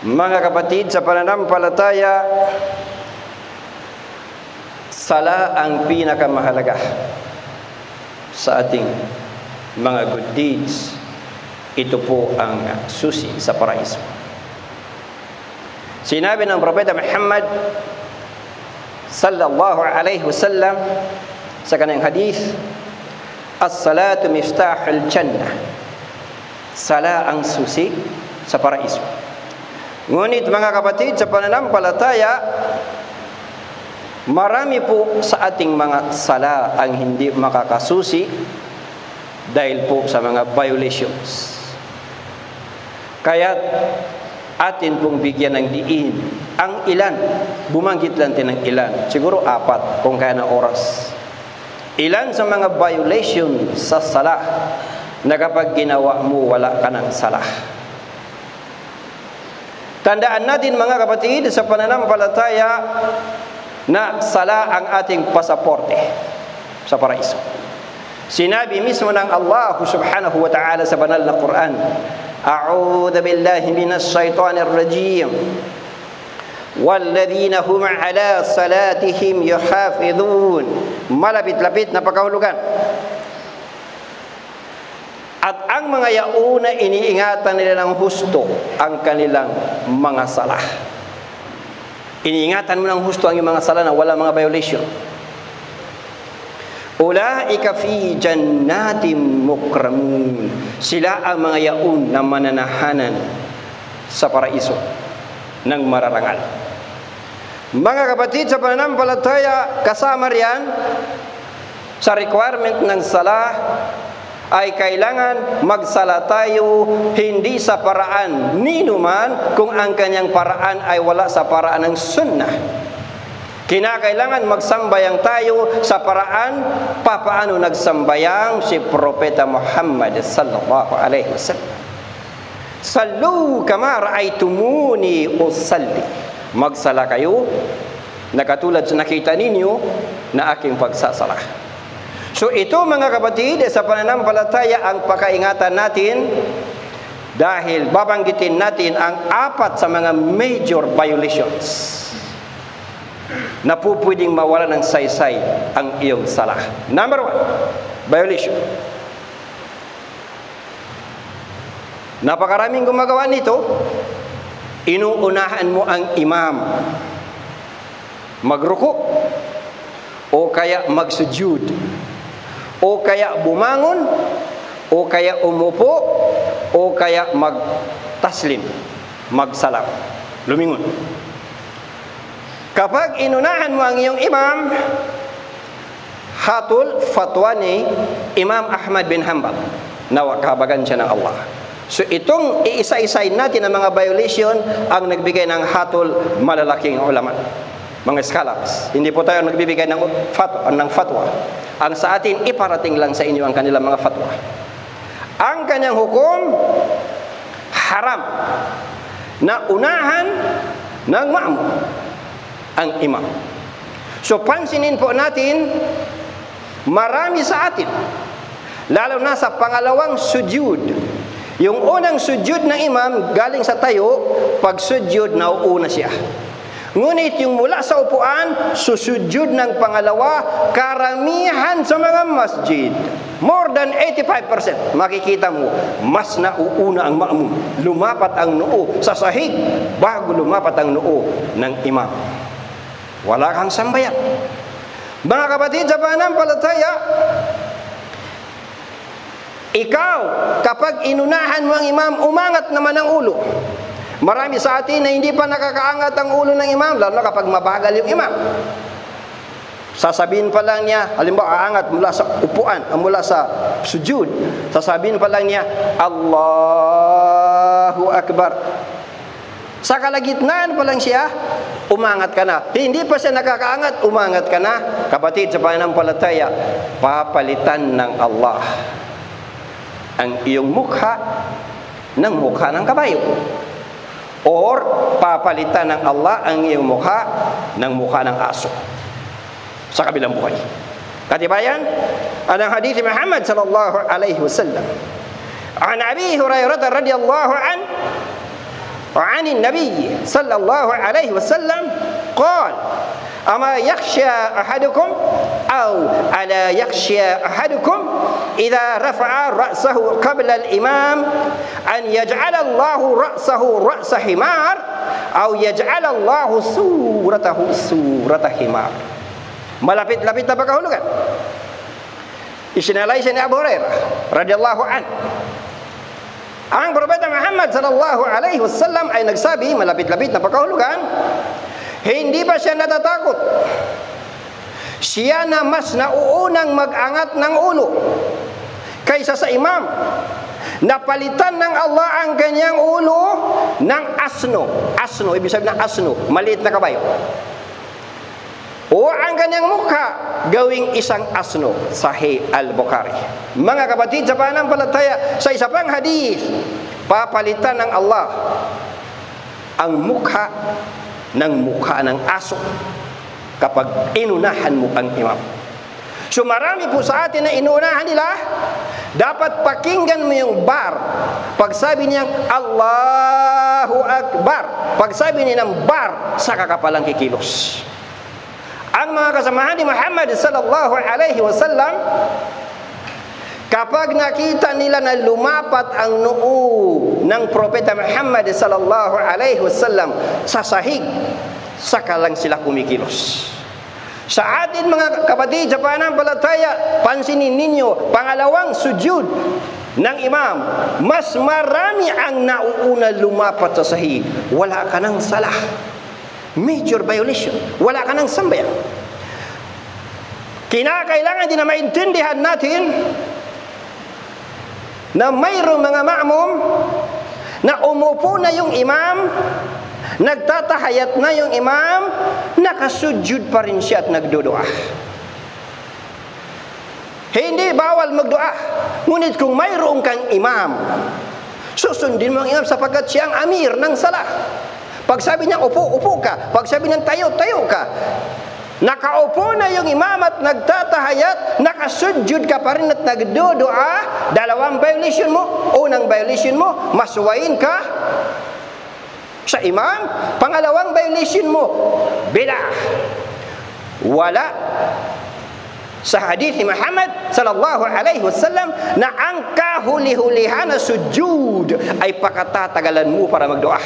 Mga kapatid sa pananampalataya, sala ang pinakamahalaga sa ating mga good deeds. Ito po ang susi sa paraiso. Sinabi ng Propeta Muhammad sallallahu alaihi wasallam sa kanyang hadith, As-salatu miftahul jannah. Sala ang susi sa paraiso. Ngunit mga kapatid, sa pananampalataya, marami po sa ating mga sala ang hindi makakasusi dahil po sa mga violations. Kaya atin pong bigyan ng diin ang ilan. Bumanggit lang din ng ilan. Siguro apat kung kaya na oras. Ilan sa mga violation sa sala na kapag ginawa mo wala ka ng sala. Tandaan natin mga kapatid sa pananampalataya na sala ang ating pasaporte sa paraiso. Sinabi mismo ng Allah subhanahu wa ta'ala sa banal na Quran, A'udhu billahi minas shaitanir rajim. والذين هم على صلاتهم يحافظون malapit-lapit na pagkahulugan at ang mga yauna iniingatan nila ng husto ang kanilang mga sala iniingatan mo ng husto ang mga sala na wala mga violation Ulaika fi jannatin mukramun. Sila ang mga yaon na mananahanan sa paraiso ng mararangal. Mga kapatid sa pananampalataya, kasama riyan sa requirement ng sala ay kailangan magsala tayo hindi sa paraan nino man kung ang kanyang paraan ay wala sa paraan ng sunnah. Kinakailangan magsambayang tayo sa paraan papaano nagsambayang si Propeta Muhammad sallallahu alaihi wasallam. Sallu kama ra'aytumuni usalli. Magsala kayo na katulad nakita ninyo na aking pagsasala. So ito mga kapatid sa pananampalataya ang pakaingatan natin dahil babanggitin natin ang apat sa mga major violations na po pwedeng mawala ng saysay ang iyong sala. Number one, violation. Napakaraming gumagawa nito. Inuunahan mo ang imam. Magruko. O kaya magsujud. O kaya bumangon. O kaya umupo. O kaya magtaslim. Magsalam. Lumingon. Kapag inunahan mo ang iyong imam, hatul fatwa ni Imam Ahmad bin Hanbal na wakabagan siya ng Allah. So itong iisa-isain natin ang mga violation ang nagbigay ng hatol malalaking ulama. Mga scholars. Hindi po tayo nagbibigay ng fatwa, ng fatwa. Ang sa atin, iparating lang sa inyo ang kanilang mga fatwa. Ang kanyang hukom, haram na unahan ng ma'mum ang imam. So pansinin po natin, marami sa atin, lalo na sa pangalawang sujud, yung unang sujud ng imam galing sa tayo, pag sujud nauuna siya. Ngunit yung mula sa upuan, susujud ng pangalawa, karamihan sa mga masjid, more than 85%, makikita mo, mas nauuna ang maamum. Lumapat ang noo sa sahig bago lumapat ang noo ng imam. Wala kang sambayan. Mga kapatid sa pananampalataya, ikaw, kapag inunahan mo ang imam, umangat naman ang ulo. Marami sa atin na hindi pa nakakaangat ang ulo ng imam, lalo na kapag mabagal yung imam. Sasabihin pa lang niya, halimbawa aangat mula sa upuan, mula sa sujud, sasabihin pa lang niya, Allahu Akbar. Sa kalagitnaan pa lang siya, umangat ka na. Hindi pa siya nakakaangat, umangat ka na. Kapatid sa pananampalataya, papalitan ng Allah ang iyong mukha ng mukha ng kabayo Or papalitan ng Allah ang iyong mukha ng mukha ng aso sa kabilang buhay. Katibayan, ang hadith ni Muhammad sallallahu alaihi wasallam. An Abi Hurairah radhiyallahu an عن النبي صلى الله عليه وسلم قال أما يخشى أحدكم أو ألا يخشى أحدكم إذا رفع رأسه قبل الإمام أن يجعل الله رأسه رأس حمار أو يجعل الله سورته سورة حمار ما لابد لابد تبقى هلو كان إشنا لا إشنا أبو رضي الله عنه عن بربيت محمد صلى الله عليه وسلم أي نقصابي ما لابد لابد hindi ba siya natatakot? Siya na mas nauunang mag-angat ng ulo kaysa sa imam. Napalitan ng Allah ang kanyang ulo ng asno. Asno, ibig sabihin ng asno, maliit na kabayo. O ang kanyang mukha gawing isang asno, Sahih Al-Bukhari. Mga kapatid sa pananampalataya, sa isa pang hadith, papalitan ng Allah ang mukha ng mukha ng aso kapag inunahan mo ang imam. So marami po sa atin na inunahan nila, dapat pakinggan mo yung bar. Pag sabi niyang Allahu Akbar, pag sabi niya ng bar, saka ka kikilos. Ang mga kasamahan ni Muhammad sallallahu alaihi wasallam kapag nakita nila na lumapat ang noo ng propeta Muhammad sallallahu alaihi wasallam sa sahig saka lang sila kumikilos. Sa atin mga kapatid sa pananampalataya, pansinin ninyo, pangalawang sujud ng imam, mas marami ang nauuna lumapat sa sahig. Wala ka ng salah major violation. Wala ka ng sambayan. Kinakailangan din na maintindihan natin na mayroong mga ma'mum na umupo na yung imam, nagtatahayat na yung imam, nakasudyod pa rin siya at nagdudua. Hindi bawal magdua. Ngunit kung mayroong kang imam, susundin mo ang imam sapagkat siya ang amir ng salah. Pag sabi niya upo, upo ka. Pag sabi niya tayo, tayo ka. Nakaupo na yung imam at nagtatahayat, nakasudyod ka pa rin at nagdudua, dalawang violation mo. Unang violation mo, masuwain ka sa imam. Pangalawang violation mo, bila. Wala sa hadith ni Muhammad sallallahu alaihi wasallam na ang kahuli-hulihan na sujud ay pakatatagalan mo para magdua.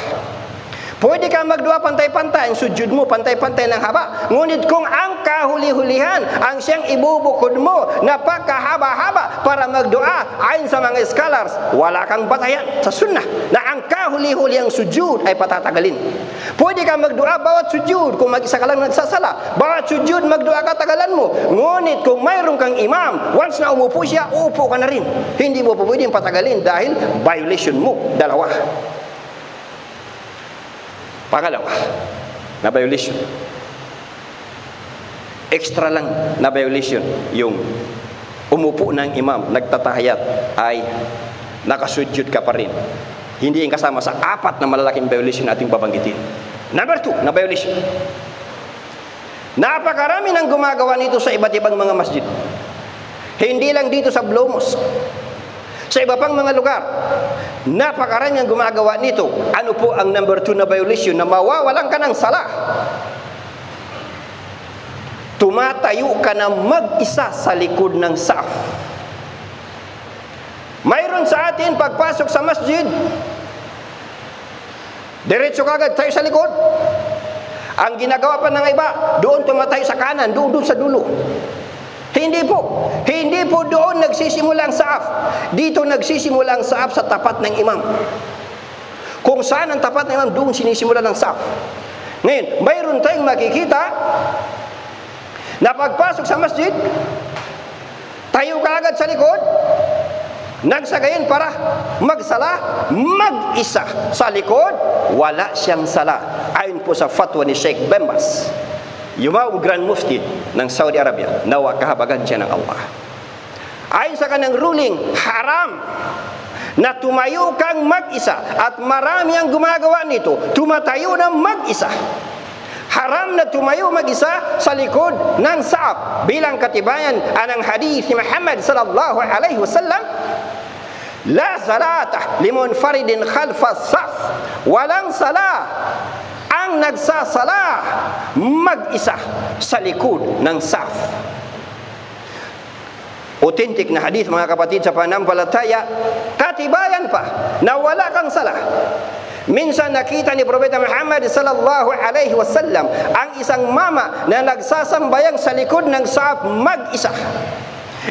Pwede ka magdua pantay-pantay, ang sujud mo pantay-pantay ng haba. Ngunit kung ang kahuli-hulihan, ang siyang ibubukod mo na pagkahaba-haba para magdua, ayon sa mga scholars, wala kang batayan sa sunnah na ang kahuli-huli ang sujud ay patatagalin. Pwede ka magdua bawat sujud kung mag-isa ka lang nagsasala. Bawat sujud magdua ka tagalan mo. Ngunit kung mayroon kang imam, once na umupo siya, upo ka na rin. Hindi mo pwedeng patagalin dahil violation mo. Dalawa. Pangalawa, na violation. Extra lang na violation yung umupo ng imam, nagtatahayat ay nakasudyod ka pa rin. Hindi yung kasama sa apat na malalaking violation nating babanggitin. Number two, na violation. Napakarami ng gumagawa nito sa iba't ibang mga masjid. Hindi lang dito sa Blue Mosque. Sa iba pang mga lugar, napakarami gumagawa nito. Ano po ang number two na violation na mawawalan ka ng sala? Tumatayo ka na mag-isa sa likod ng saf. Mayroon sa atin pagpasok sa masjid, diretso kagad tayo sa likod. Ang ginagawa pa ng iba, doon tumatayo sa kanan, doon, doon sa dulo. Hindi po. Hindi po doon nagsisimula saaf. Dito nagsisimula saaf sa tapat ng imam. Kung saan ang tapat ng imam, doon sinisimula ng saaf. Ngayon, mayroon tayong makikita na pagpasok sa masjid, tayo ka agad sa likod, nagsagayin para magsala, mag-isa sa likod, wala siyang sala. Ayon po sa fatwa ni Sheikh Bembas. Yumaw Grand Mufti ng Saudi Arabia, nawa kahabagan siya ng Allah. Ayon sa kanyang ruling, haram na tumayo kang mag-isa at marami ang gumagawa nito, tumatayo ng mag-isa. Haram na tumayo mag-isa sa likod ng saap bilang katibayan anang hadith ni Muhammad sallallahu alaihi wasallam La salata limunfaridin khalfa saf. Walang sala ang nagsasala mag-isa sa likod ng saf. Authentic na hadith mga kapatid sa panampalataya, katibayan pa na wala kang sala. Minsan nakita ni Propeta Muhammad sallallahu alaihi wasallam ang isang mama na nagsasambayang sa likod ng saf mag-isa.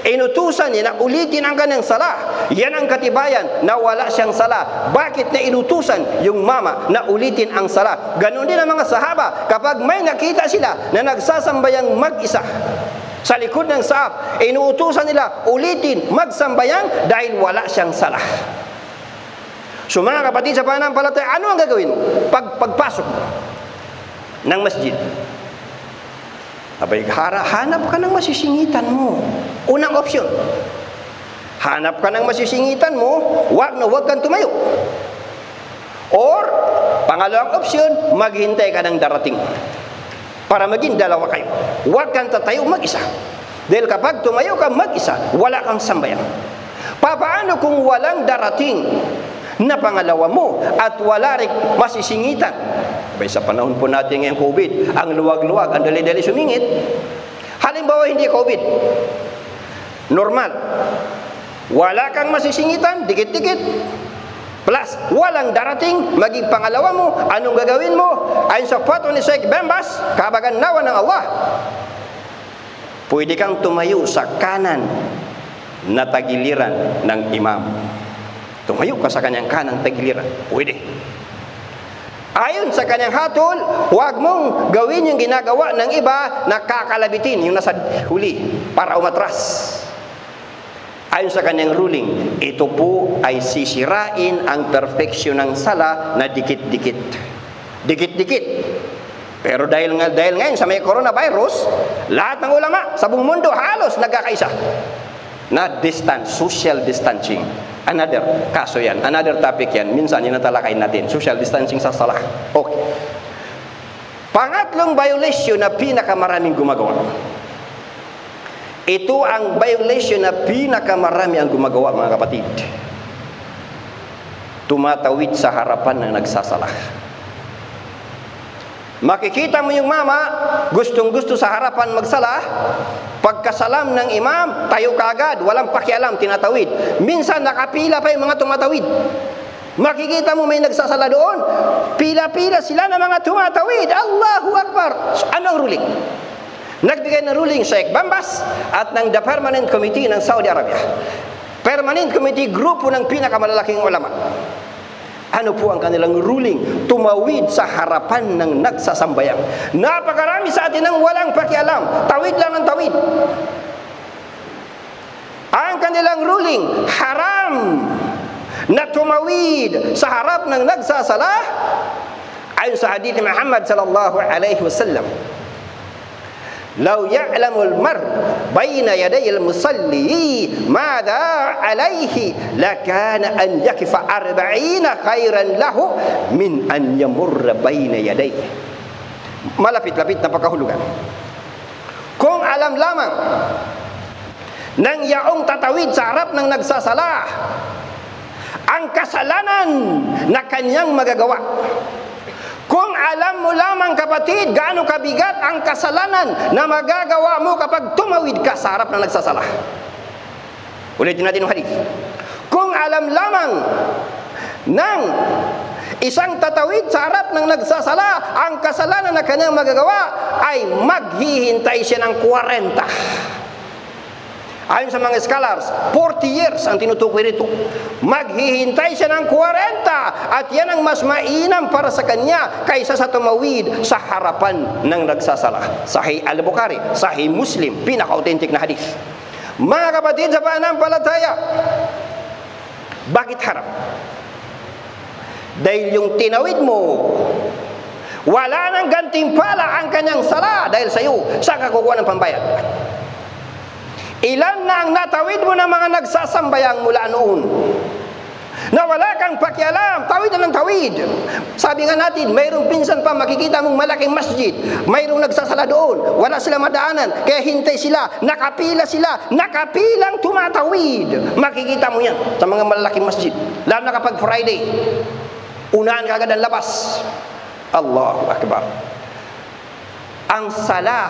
Inutusan niya na ulitin ang kanyang sala. Yan ang katibayan na wala siyang sala. Bakit na inutusan yung mama na ulitin ang sala? Ganon din ang mga sahaba. Kapag may nakita sila na nagsasambayang mag-isa, sa likod ng saap, inuutusan nila ulitin magsambayang dahil wala siyang sala. So mga kapatid sa pananampalataya, ano ang gagawin? Pag, pagpasok ng masjid, Abay, hara, hanap ka ng masisingitan mo. Unang opsyon. Hanap ka ng masisingitan mo, wag na wag kang tumayo. Or, pangalawang opsyon, maghintay ka ng darating. Para maging dalawa kayo. Huwag kang tatayo mag-isa. Dahil kapag tumayo ka mag-isa, wala kang sambayan. Paano kung walang darating na pangalawa mo at wala rin masisingitan? Bay sa panahon po natin ngayong COVID, ang luwag-luwag, ang dali-dali sumingit. Halimbawa hindi COVID. Normal. Wala kang masisingitan, dikit-dikit. Plus, walang darating, maging pangalawa mo, anong gagawin mo? Ayon sa fatwa ni Sheikh Bembas, kabagannawa ng Allah. Pwede kang tumayo sa kanan na tagiliran ng imam. Tumayo ka sa kanyang kanang tagiliran. Pwede. Ayon sa kanyang hatol, huwag mong gawin yung ginagawa ng iba na kakalabitin, yung nasa huli, para umatras. Ayon sa kanyang ruling, ito po ay sisirain ang perfection ng sala na dikit-dikit. Dikit-dikit. Pero dahil dahil ngayon sa may coronavirus, lahat ng ulama sa buong mundo halos nagkakaisa. Na distance, social distancing. Another kaso yan, another topic yan. Minsan yung natalakayin natin, social distancing sa salah. Okay. Pangatlong violation na pinakamaraming gumagawa. Ito ang violation na pinakamarami ang gumagawa mga kapatid. Tumatawid sa harapan ng nagsasala. Makikita mo yung mama, gustong gusto sa harapan magsala, pagkasalam ng imam, tayo kagad, walang pakialam, tinatawid. Minsan nakapila pa yung mga tumatawid. Makikita mo may nagsasala doon, pila-pila sila ng mga tumatawid. Allahu Akbar! So, ano ang ruling? Nagbigay ng ruling Sheikh Bambas at ng The Permanent Committee ng Saudi Arabia. Permanent Committee, grupo ng pinakamalalaking ulama. Ano po ang kanilang ruling? Tumawid sa harapan ng nagsasambayang. Napakarami sa atin ang walang pakialam. Tawid lang ng tawid. Ang kanilang ruling, haram na tumawid sa harap ng nagsasala ayon sa hadith ni Muhammad sallallahu alaihi wasallam. Law ya'lamul mar baina yadayil musalli madha alayhi lakana an yakifa arba'ina khairan lahu min an yamurra baina yadayhi. Malapit-lapit na pagkahulugan. Kung alam lamang ng yaong tatawid sa harap ng nagsasala ang kasalanan na kanyang magagawa kung alam mo lamang kapatid, gaano kabigat ang kasalanan na magagawa mo kapag tumawid ka sa harap ng nagsasala. Ulitin natin yung hadith. Kung alam lamang ng isang tatawid sa harap ng nagsasala, ang kasalanan na kanyang magagawa ay maghihintay siya ng 40. Ayon sa mga scholars, 40 years ang tinutukoy rito. Maghihintay siya ng 40 at yan ang mas mainam para sa kanya kaysa sa tumawid sa harapan ng nagsasala. Sahih Al-Bukhari, Sahih Muslim, pinaka-authentic na hadith. Mga kapatid sa pananampalataya, bakit harap? Dahil yung tinawid mo, wala nang gantimpala ang kanyang sala dahil sa iyo, saan ka kukuha ng pambayad? Ilan na ang natawid mo ng mga nagsasambayang mula noon? na wala kang pakialam, tawid na ng tawid. Sabi nga natin, mayroong pinsan pa, makikita mong malaking masjid, mayroong nagsasala doon, wala sila madaanan, kaya hintay sila, nakapila sila, nakapilang tumatawid. Makikita mo yan sa mga malalaking masjid, lalo na kapag Friday. Unahan ka agad ang labas. Allahu Akbar ang sala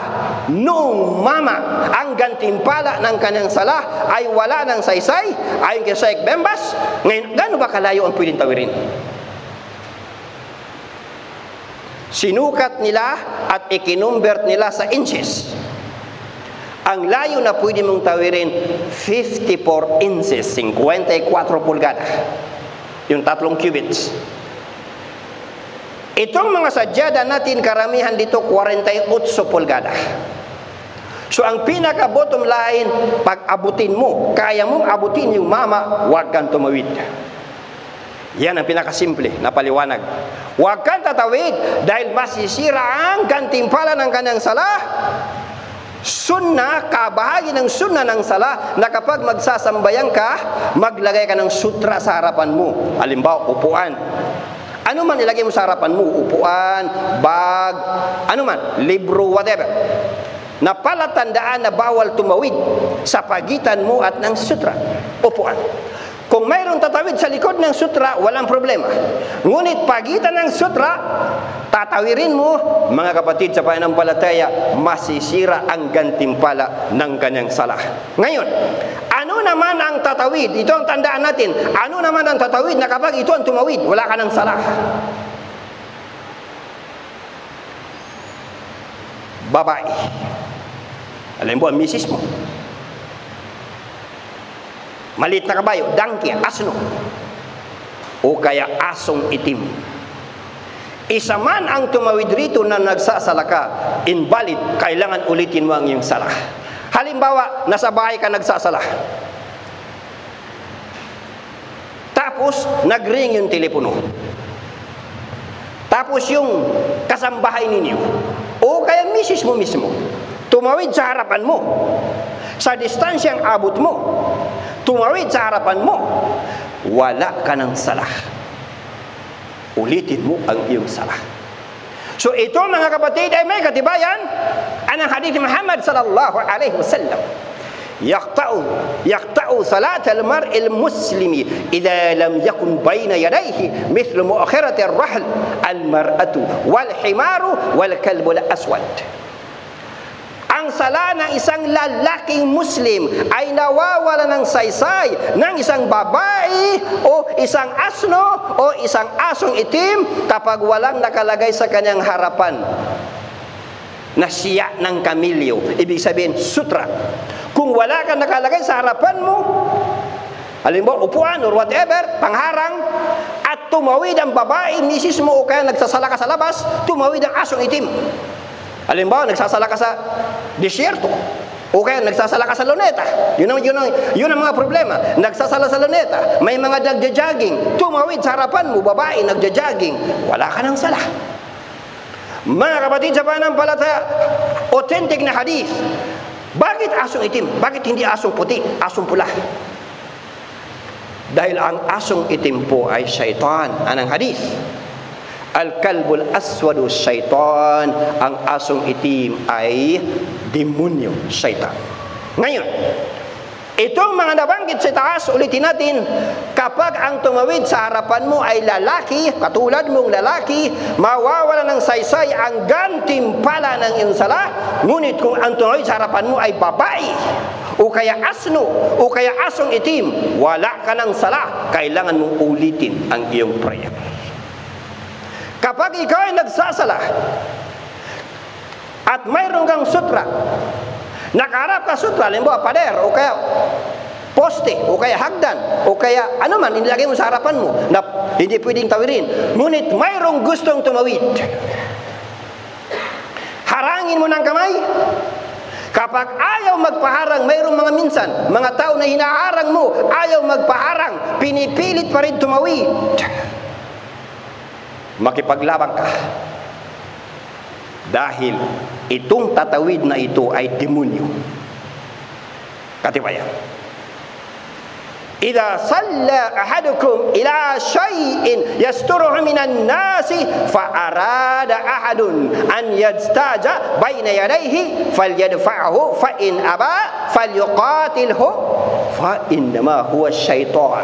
noong mama ang gantimpala ng kanyang sala ay wala ng saysay. Ayon kay Sheikh Bembas ngayon gaano ba kalayo ang pwedeng tawirin? Sinukat nila at ikinumbert nila sa inches. Ang layo na pwede mong tawirin 54 inches 54 pulgada yung tatlong cubits Itong mga sadyada natin, karamihan dito 48 pulgada. So ang pinaka bottom line, pag abutin mo, kaya mong abutin yung mama, huwag kang tumawid. Yan ang pinakasimple na paliwanag. Huwag kang tatawid dahil masisira ang gantimpala ng kanyang sala. Sunna, kabahagi ng sunna ng sala na kapag magsasambayan ka, maglagay ka ng sutra sa harapan mo. Halimbawa, upuan. Ano man ilagay mo sa harapan mo, upuan, bag, ano man, libro, whatever. Na palatandaan na bawal tumawid sa pagitan mo at ng sutra, upuan. Kung mayroong tatawid sa likod ng sutra, walang problema. Ngunit pagitan ng sutra, tatawirin mo, mga kapatid sa pananampalataya, masisira ang gantimpala ng kanyang sala. Ngayon, ano naman ang tatawid? Ito ang tandaan natin. Ano naman ang tatawid na kapag ito ang tumawid, wala ka ng sala. Babae. Alam mo, ang misis mo. Malit na kabayo, donkey, asno. O kaya asong itim. Isa man ang tumawid rito na nagsasala ka, invalid, kailangan ulitin mo ang iyong sala. Halimbawa, nasa bahay ka nagsasala. Tapos, nagring yung telepono. Tapos yung kasambahay ninyo, o kaya misis mo mismo, tumawid sa harapan mo, sa distansyang abot mo, tumawid sa harapan mo, wala ka ng sala. Ulitin mo ang iyong sala. So ito mga kapatid ay may katibayan anang hadith Muhammad sallallahu alaihi wasallam. يقطع يقطع صلاة المرء المسلم إذا لم يكن بين يديه مثل مؤخرة الرحل المرأة والحمار والكلب الأسود ang sala ng isang lalaking Muslim ay nawawala ng saysay ng isang babae o isang asno o isang asong itim kapag walang nakalagay sa kanyang harapan na siya ng kamilyo. Ibig sabihin, sutra. Kung wala kang nakalagay sa harapan mo, halimbawa upuan or whatever, pangharang, at tumawid ang babae, misis mo o kaya nagsasala ka sa labas, tumawid ang asong itim. Halimbawa, nagsasala ka sa disyerto. O kaya nagsasala ka sa luneta. Yun ang, yun ang, yun ang mga problema. Nagsasala sa luneta. May mga nagja-jogging. Tumawid sa harapan mo, babae, nagja-jogging. Wala ka ng sala. Mga kapatid sa pananampalataya, authentic na hadith. Bakit asong itim? Bakit hindi asong puti? Asong pula? Dahil ang asong itim po ay syaitan. Anong hadith? Al-kalbul aswadu syaitan. Ang asong itim ay demonyo, syaitan. Ngayon, itong mga nabanggit sa taas, ulitin natin, kapag ang tumawid sa harapan mo ay lalaki, katulad mong lalaki, mawawala ng saysay ang gantimpala ng iyong sala, ngunit kung ang tumawid sa harapan mo ay babae, o kaya asno, o kaya asong itim, wala ka ng sala, kailangan mong ulitin ang iyong prayer. Kapag ikaw ay nagsasala at mayroon kang sutra, nakaharap ka sutra, limbawa pader o kaya poste o kaya hagdan o kaya ano man inilagay mo sa harapan mo na hindi pwedeng tawirin. Ngunit mayroong gustong tumawid. Harangin mo ng kamay. Kapag ayaw magpaharang, mayroong mga minsan, mga tao na hinaharang mo, ayaw magpaharang, pinipilit pa rin tumawid makipaglaban ka. Dahil itong tatawid na ito ay demonyo. Katibayan. إذا صلى أحدكم إلى شيء يستره من الناس فأراد أحد أن يستاج بين يديه فليدفعه فإن أبى فليقاتله فإنما هو الشيطان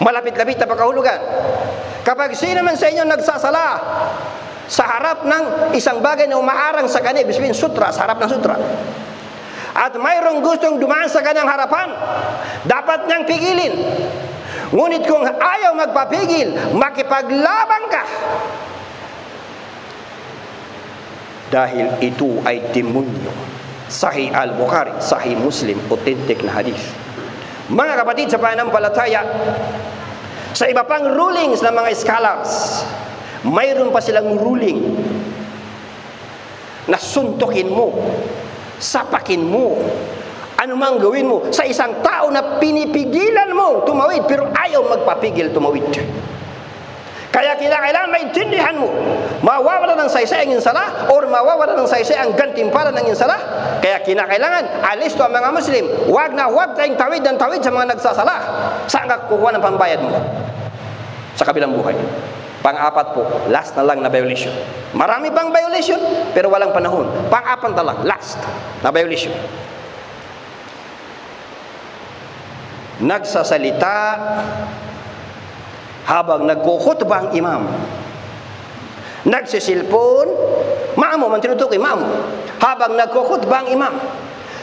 malapit-lapit na pagkahulugan. Kapag sino man sa inyo nagsasala sa harap ng isang bagay na umaarang sa kanya, bisbin sutra, sa harap ng sutra, at mayroong gustong dumaan sa kanyang harapan, dapat niyang pigilin. Ngunit kung ayaw magpapigil, makipaglaban ka. Dahil ito ay demonyo. Sahih al-Bukhari, Sahih Muslim, authentic na hadith. Mga kapatid sa pananampalataya, sa iba pang rulings ng mga scholars, mayroon pa silang ruling na suntukin mo, sapakin mo, anumang gawin mo sa isang tao na pinipigilan mo tumawid pero ayaw magpapigil tumawid. Kaya kinakailangan maintindihan mo, mawawala ng saysay ang insala or mawawala ng saysay ang gantimpala ng insala. Kaya kinakailangan, alis to ang mga Muslim, wag na wag tayong tawid ng tawid sa mga nagsasala. Saan ka kukuha ng pambayad mo? Sa kabilang buhay. Pang-apat po, last na lang na violation. Marami pang violation, pero walang panahon. Pang-apat na lang, last na violation. Nagsasalita habang nagkukhutba ang imam. Nagsisilpon, maamo, man tinutukoy, maamo. Habang nagkukhutba ang imam.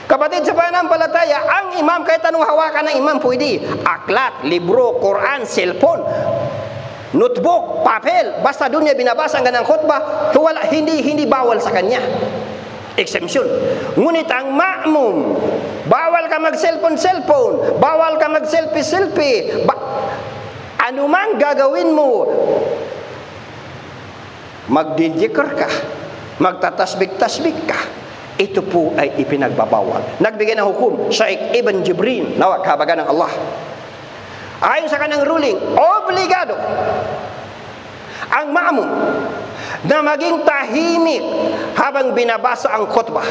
Kapatid sa pananampalataya, ang imam, kahit anong hawakan ng imam, pwede. Aklat, libro, Quran, cellphone, notebook, papel, basta doon niya binabasa ang ganang khutbah, wala, hindi, hindi bawal sa kanya. Exemption. Ngunit ang ma'mum, bawal ka mag-cellphone-cellphone, bawal ka mag-selfie-selfie, ba- anumang gagawin mo, magdidikar ka, magtatasbik-tasbik ka, ito po ay ipinagbabawal. Nagbigay ng hukum, Shaykh Ibn Jibrin, nawag kabaga ng Allah. Ayon sa kanang ruling, obligado ang ma'mum na maging tahimik habang binabasa ang khutbah.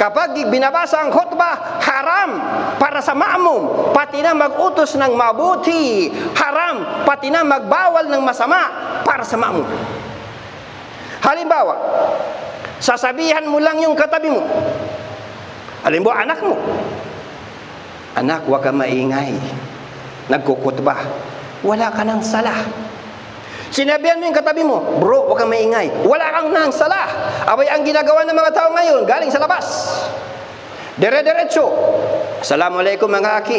Kapag binabasa ang khutbah, haram para sa ma'mum, pati na mag-utos ng mabuti, haram pati na magbawal ng masama para sa ma'mum. Halimbawa, sasabihan mo lang yung katabi mo. Halimbawa, anak mo. Anak, huwag ka maingay. Nagkukutba. Wala ka ng sala. Sinabihan mo yung katabi mo, bro, huwag kang maingay. Wala kang nang sala. Abay, ang ginagawa ng mga tao ngayon, galing sa labas. Dire-diretso. Assalamualaikum mga aki.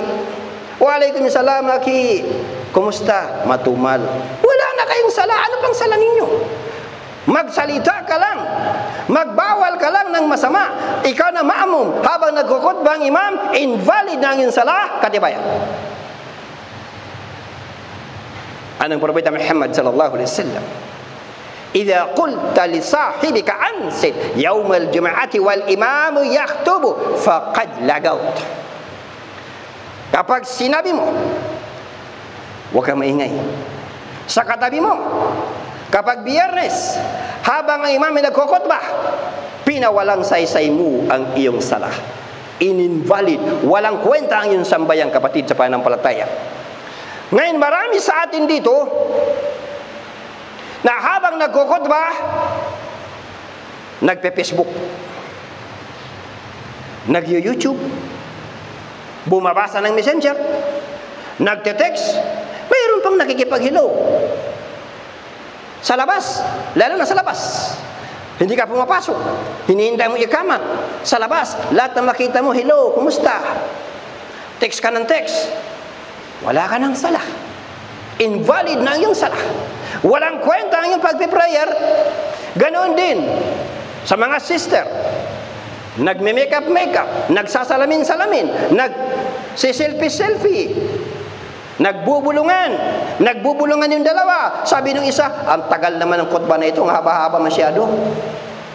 Waalaikum aki. Kumusta? Matumal. Wala na kayong sala. Ano pang sala ninyo? Magsalita ka lang. Magbawal ka lang ng masama. Ikaw na maamum. Habang nagkukutba ang imam, invalid na ang iyong sala, katibayan. Anong propeta Muhammad sallallahu alaihi wasallam? إذا قلت لصاحبك أنصت يوم الجمعة والإمام يخطب فقد لغوت Kapag sinabi mo, huwag kang maingay. Sa katabi mo, kapag biyernes, habang ang imam ay nagkukutbah, pinawalang saysay mo ang iyong sala. Ininvalid, walang kwenta ang iyong sambayang kapatid sa pananampalataya. Ngayon, marami sa atin dito na habang nagkukutba, nagpe-Facebook, nag-YouTube, bumabasa ng messenger, nagte-text, mayroon pang nakikipag-hello. Sa labas, lalo na sa labas. Hindi ka pumapasok. Hinihintay mo ikamat. Sa labas, lahat na makita mo, hello, kumusta? Text ka ng text. Wala ka ng sala. Invalid na ang iyong sala. Walang kwenta ang iyong pagpiprayer. Ganon din sa mga sister. Nagme-makeup, makeup. Nagsasalamin-salamin. Nag-selfie-selfie. Nagbubulungan. Nagbubulungan yung dalawa. Sabi ng isa, ang tagal naman ng kutba na ito, ang haba-haba masyado.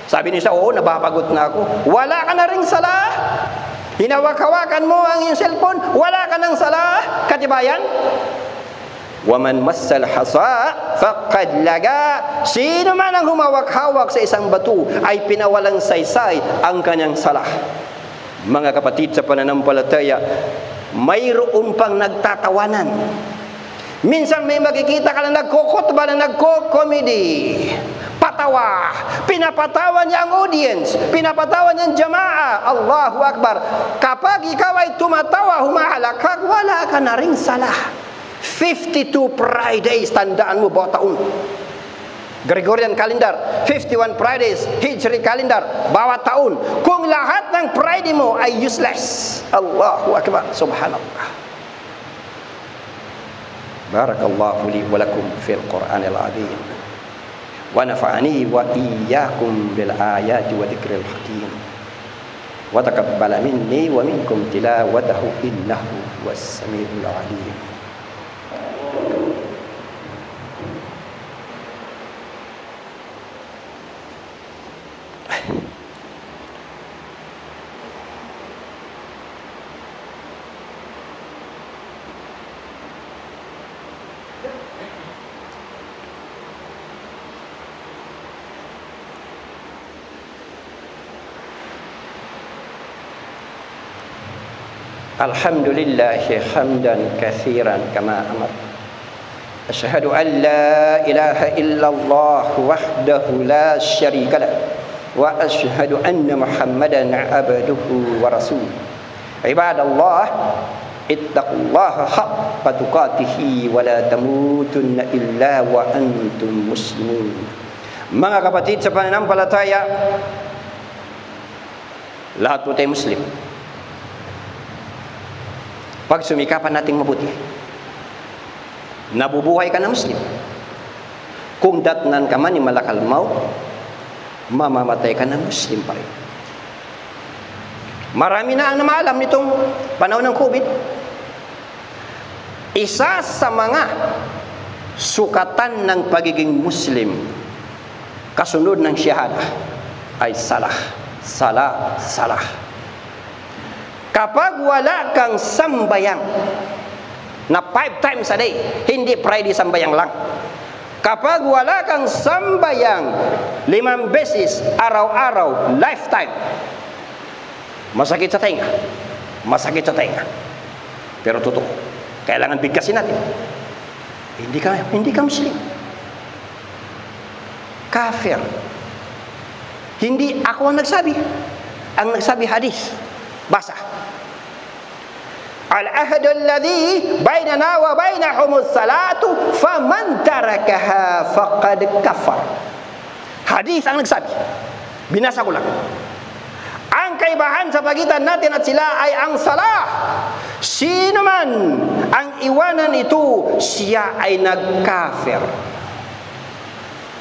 Sabi ng isa, oo, nababagot na ako. Wala ka na rin sala. Hinawak-hawakan mo ang iyong cellphone, wala ka ng sala. Katibayan? Waman massal hasa faqad laga. Sino man ang humawak-hawak sa isang bato ay pinawalang saysay ang kanyang sala. Mga kapatid sa pananampalataya, mayroon pang nagtatawanan. Minsan may makikita ka na nagkukutba na nagko-comedy. Patawa. Pinapatawa niya ang audience. Pinapatawa niya ang jamaa. Allahu Akbar. Kapag ikaw ay tumatawa, humahalakak, wala ka na rin salah. 52 Fridays, tandaan mo bawat taon. Gregorian calendar, 51 Fridays, Hijri calendar, bawat taon. Kung lahat ng Friday mo ay useless, Allahu Akbar, Subhanallah. Barakallahu li wa lakum fil Qur'anil azim. Wa nafa'ani wa iyyakum bil ayati wa dzikril hakim. Wa taqabbala minni wa minkum tilawatahu innahu was samiul alim. Alhamdulillahi hamdan kathiran kama amat Ashhadu an la ilaha illallah wahdahu la syarikala Wa ashhadu anna muhammadan abduhu wa rasul Ibadallah Ittaqullaha haqqa tukatihi Wa la tamutunna illa wa antum muslimun. Mga kapatid sa panan palataya Lahat muslim. Pag sumikapan nating mabuti, nabubuhay ka na Muslim. Kung datnan ka man ni malakal maut, mamamatay ka na Muslim pa rin. Marami na ang namaalam nitong panahon ng COVID. Isa sa mga sukatan ng pagiging Muslim, kasunod ng syahada, ay salah. Salah, salah. Kapag wala kang sambayang na five times a day, hindi Friday sambayang lang. Kapag wala kang sambayang limang beses araw-araw, lifetime, masakit sa tenga. Masakit sa tenga. Pero totoo, kailangan bigkasin natin. Hindi ka, hindi ka Muslim. Kafir. Hindi ako ang nagsabi. Ang nagsabi hadis. Basa. العهد الذي بيننا وبينهم الصلاة فمن تركها فقد كفر. حديث عن الكسابي. بناس أقول لك. عن كيف بحان سبقى تناتنا تلا أي عن صلاة. شينمان عن إيوانا نتو. شيا أين كافر؟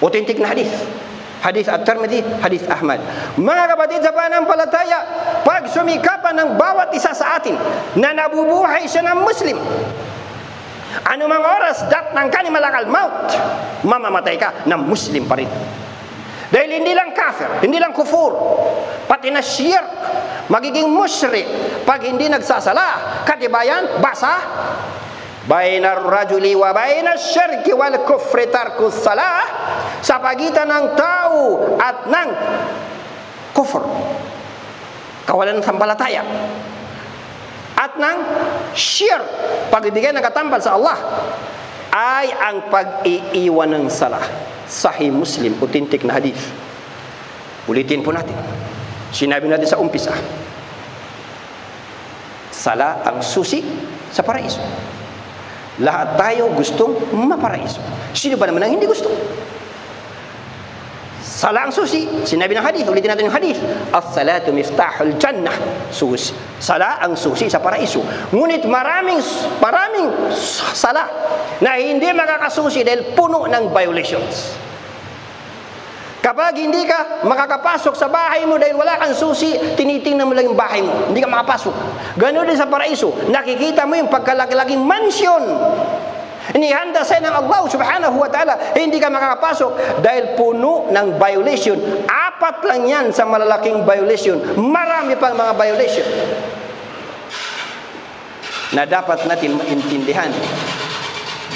وتنتقنا حديث. Hadis At-Tirmidhi, hadis Ahmad. Mga kapatid sa pananampalataya, pag sumikapan ng bawat isa sa atin na nabubuhay siya ng Muslim, anumang oras dat ng kanimalakal maut, mamamatay ka ng Muslim pa rin. Dahil hindi lang kafir, hindi lang kufur, pati na shirk, magiging musyrik pag hindi nagsasala, katibayan, basa, Baina rajuli wa baina syirki wal kufri tarkus salah sa pagitan ng tao at ng kufur. Kawalan ng sampalataya. At ng shirk, pagbibigay ng katambal sa Allah ay ang pag-iiwan ng salah. Sahih Muslim, authentic na hadith. Ulitin po natin. Sinabi natin sa umpisa. Sala ang susi sa paraiso. Lahat tayo gustong maparaiso. Sino ba naman ang hindi gusto? Sala ang susi. Sinabi ng hadith. Ulitin natin yung hadith. As-salatu miftahul jannah. Susi. Sala ang susi sa paraiso. Ngunit maraming, maraming sala na hindi makakasusi dahil puno ng violations. Kapag hindi ka makakapasok sa bahay mo dahil wala kang susi, tinitingnan mo lang yung bahay mo. Hindi ka makapasok. Ganoon din sa paraiso. Nakikita mo yung pagkalaki-laking mansion. Inihanda sa ng Allah subhanahu wa ta'ala. Hindi ka makakapasok dahil puno ng violation. Apat lang yan sa malalaking violation. Marami pang mga violation. Na dapat natin maintindihan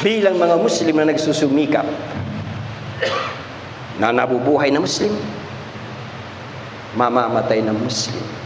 bilang mga Muslim na nagsusumikap na nabubuhay na Muslim, mamamatay na Muslim.